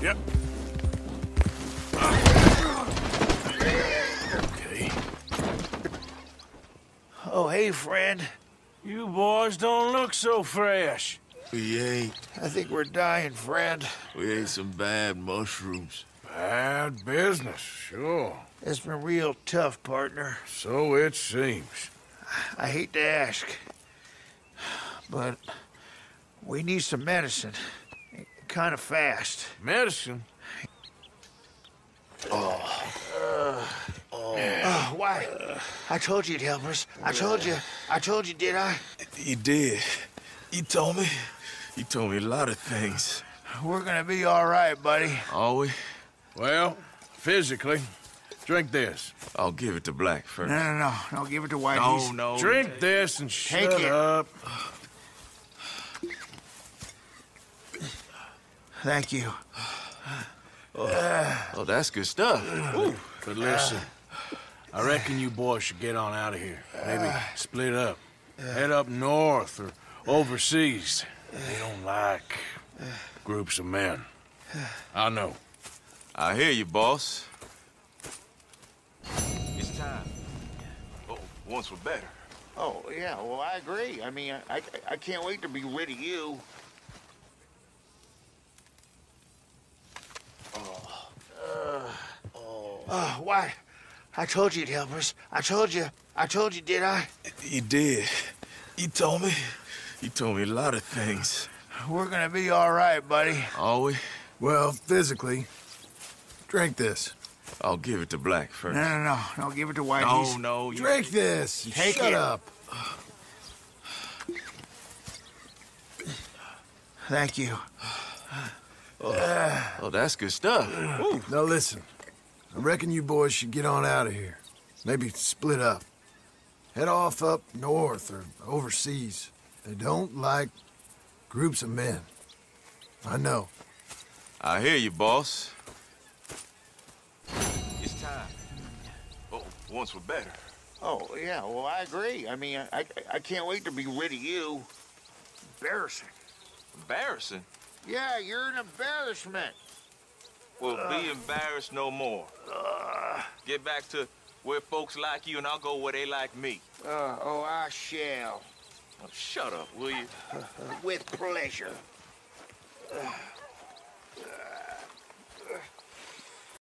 Yep. Okay. Oh, hey, friend. You boys don't look so fresh. We ate. I think we're dying, friend. We ate some bad mushrooms. Bad business, sure. It's been real tough, partner. So it seems. I hate to ask, but we need some medicine. Kind of fast. Medicine? Oh. Uh, oh, why? I told you you'd help us. I told you. I told you, did I? You did. You told me. You told me a lot of things. We're gonna be all right, buddy. Are we? Well, physically. Drink this. I'll give it to Black first. No, no, no. No, give it to Whitey. No, no. Drink this and Take shut it. up. Thank you. Oh, that's good stuff. But listen, I reckon you boys should get on out of here. Maybe split up. Head up north or overseas. They don't like groups of men. I know. I hear you, boss. It's time. Oh, once we're better. Oh, yeah. Well, I agree. I mean, I, I, I can't wait to be rid of you. Oh, why? I told you you'd help us. I told you. I told you, did I? You did. You told me. You told me a lot of things. We're gonna be all right, buddy. Are we? Well, physically. Drink this. I'll give it to Black first. No, no, no. No, give it to Whitey. No, no. You... Drink this. Take Shut it. up. Thank you. Oh, oh, that's good stuff. Now listen. I reckon you boys should get on out of here. Maybe split up. Head off up north or overseas. They don't like groups of men. I know. I hear you, boss. It's time. Oh, once we're better. Oh, yeah. Well, I agree. I mean, I, I, I can't wait to be rid of you. Embarrassing. Embarrassing. Yeah, you're an embarrassment. Well, uh, be embarrassed no more. Uh. Get back to where folks like you, and I'll go where they like me. Uh, oh, I shall. Oh, shut up, will you? With pleasure. Uh,